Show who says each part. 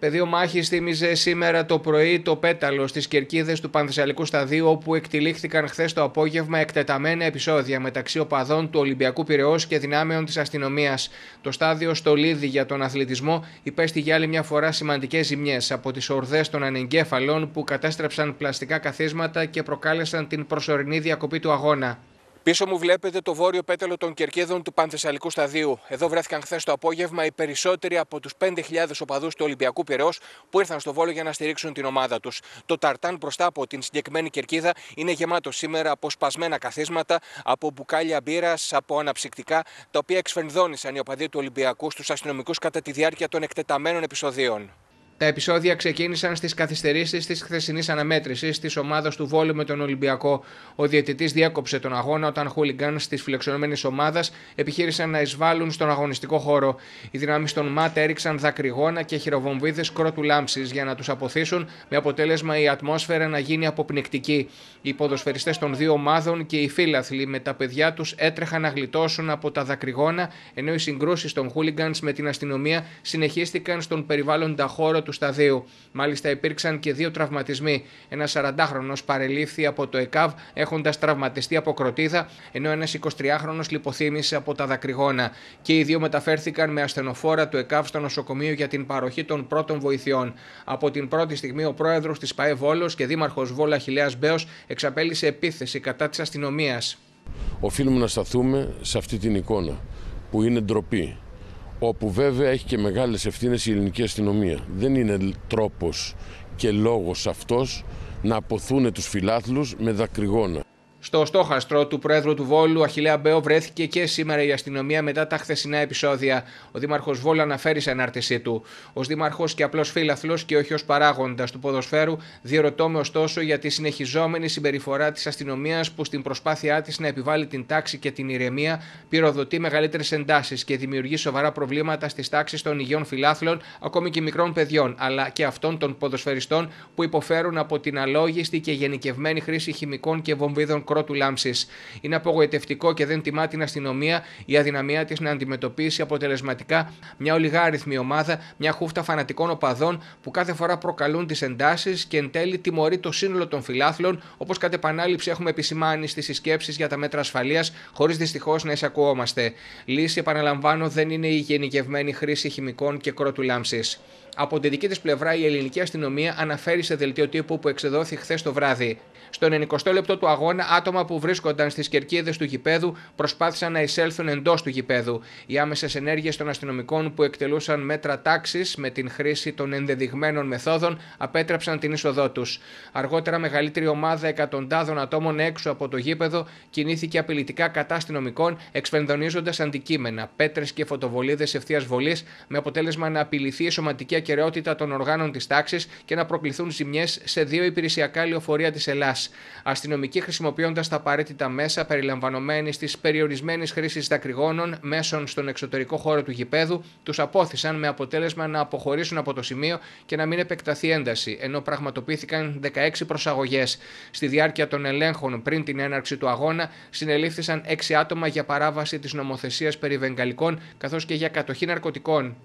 Speaker 1: Πεδίο μάχης θύμιζε σήμερα το πρωί το πέταλο στις κερκίδες του Πανθεσσαλικού Σταδίου, όπου εκτελήχθηκαν χθες το απόγευμα εκτεταμένα επεισόδια μεταξύ οπαδών του Ολυμπιακού Πυραιός και δυνάμεων της αστυνομίας. Το στάδιο στο Λίδι για τον αθλητισμό υπέστη για άλλη μια φορά σημαντικές ζημιές από τις ορδές των ανεγκέφαλων που κατέστρεψαν πλαστικά καθίσματα και προκάλεσαν την προσωρινή διακοπή του αγώνα. Πίσω μου βλέπετε το βόρειο πέταλο των κερκίδων του Πανθεσσαλικού Σταδίου. Εδώ βρέθηκαν χθες το απόγευμα οι περισσότεροι από τους 5.000 οπαδούς του Ολυμπιακού Πυραιός που ήρθαν στο Βόλο για να στηρίξουν την ομάδα τους. Το ταρτάν μπροστά από την συγκεκριμένη κερκίδα είναι γεμάτο σήμερα από σπασμένα καθίσματα, από μπουκάλια μπύρας, από αναψυκτικά, τα οποία εξφενδόνησαν οι οπαδοί του Ολυμπιακού στους αστυνομικούς κατά τη διάρκεια των εκτεταμένων επεισοδίων. Τα επεισόδια ξεκίνησαν στις καθυστερήσεις της χθεσινής αναμέτρησης της ομάδας του Βόλου με τον Ολυμπιακό. Ο διαιτητής διέκοψε τον αγώνα όταν χούλιγκαν τη φιλοξενούμενη ομάδα επιχείρησαν να εισβάλλουν στον αγωνιστικό χώρο. Οι δυνάμεις των ΜΑΤ έριξαν δακρυγόνα και χειροβομβίδες κρότου λάμψη για να τους αποθήσουν, με αποτέλεσμα η ατμόσφαιρα να γίνει αποπνικτική. Οι ποδοσφαιριστές των δύο ομάδων και οι φίλαθλοι με τα παιδιά τους έτρεχαν να γλιτώσουν από τα δακρυγόνα, ενώ οι συγκρούσεις των χούλιγκανς με την αστυνομία συνεχίστηκαν στον περιβάλλοντα χώρο του σταδίου. Μάλιστα υπήρξαν και δύο τραυματισμοί. Ένα 40χρονο παρελήφθη από το ΕΚΑΒ έχοντας τραυματιστεί από κροτίδα, ενώ ένας 23χρονο λιποθύμησε από τα δακρυγόνα. Και οι δύο μεταφέρθηκαν με ασθενοφόρα του ΕΚΑΒ στο νοσοκομείο για την παροχή των πρώτων βοηθειών. Από την πρώτη στιγμή ο πρόεδρος της ΠαΕ Βόλος και δήμαρχος Βόλα Χιλέας Μπέος εξαπέλυσε επίθεση κατά της αστυνομίας.
Speaker 2: Οφείλουμε να σταθούμε σε αυτή την εικόνα που είναι ντροπή όπου βέβαια έχει και μεγάλες ευθύνες η ελληνική αστυνομία. Δεν είναι τρόπος και λόγος αυτός να αποθούν τους φιλάθλους με δακρυγόνα.
Speaker 1: Στο στόχαστρο του Πρόεδρου του Βόλου, Αχηλέα Μπέο, βρέθηκε και σήμερα η αστυνομία μετά τα χθεσινά επεισόδια. Ο Δήμαρχος Βόλου αναφέρει σε ανάρτησή του. Ω Δήμαρχος και απλός φίλαθλος και όχι ως παράγοντας του ποδοσφαίρου, διερωτώμε ωστόσο για τη συνεχιζόμενη συμπεριφορά της αστυνομίας που στην προσπάθειά της να επιβάλλει την τάξη και την ηρεμία πυροδοτεί μεγαλύτερες εντάσεις και δημιουργεί σοβαρά προβλήματα στις τάξεις των υγιών φιλάθλων, ακόμη και μικρών παιδιών, αλλά και αυτών των ποδοσφαιριστών που υποφέρουν από την αλόγιστη και γενικευμένη χρήση χημικών και βομβίδων κρότου λάμψης. Είναι απογοητευτικό και δεν τιμά την αστυνομία η αδυναμία της να αντιμετωπίσει αποτελεσματικά μια ολιγάριθμη ομάδα, μια χούφτα φανατικών οπαδών που κάθε φορά προκαλούν τις εντάσεις και εν τέλει τιμωρεί το σύνολο των φιλάθλων, όπως κατ' επανάληψη έχουμε επισημάνει στις συσκέψεις για τα μέτρα ασφαλείας, χωρίς δυστυχώς να εισακουόμαστε. Λύση, επαναλαμβάνω, δεν είναι η γενικευμένη χρήση χημικών και κρότου λάμψης. Από την δική της πλευρά, η ελληνική αστυνομία αναφέρει σε δελτίο τύπου που εξεδόθη χθες το βράδυ. Στο 90 λεπτό του αγώνα, άτομα που βρίσκονταν στις κερκίδες του γηπέδου προσπάθησαν να εισέλθουν εντός του γηπέδου. Οι άμεσες ενέργειες των αστυνομικών που εκτελούσαν μέτρα τάξης με την χρήση των ενδεδειγμένων μεθόδων απέτρεψαν την είσοδό τους. Αργότερα, μεγαλύτερη ομάδα εκατοντάδων ατόμων έξω από το γήπεδο κινήθηκε απειλητικά κατά αστυνομικών, εξφενδονίζοντας αντικείμενα, πέτρες και φωτοβολίδες ευθείας βολής, με αποτέλεσμα να απειληθεί η σωματική ακαιρεότητα των οργάνων της τάξης και να προκληθούν ζημιές σε δύο υπηρεσιακά λεωφορεία της Ελλάδα. Αστυνομικοί χρησιμοποιώντας τα απαραίτητα μέσα περιλαμβανομένης της περιορισμένης χρήσης δακρυγόνων μέσων στον εξωτερικό χώρο του γηπέδου, τους απόθυσαν με αποτέλεσμα να αποχωρήσουν από το σημείο και να μην επεκταθεί ένταση, ενώ πραγματοποιήθηκαν 16 προσαγωγές. Στη διάρκεια των ελέγχων πριν την έναρξη του αγώνα, συνελήφθησαν 6 άτομα για παράβαση της νομοθεσίας περί βεγγαλικών καθώς και για κατοχή ναρκωτικών.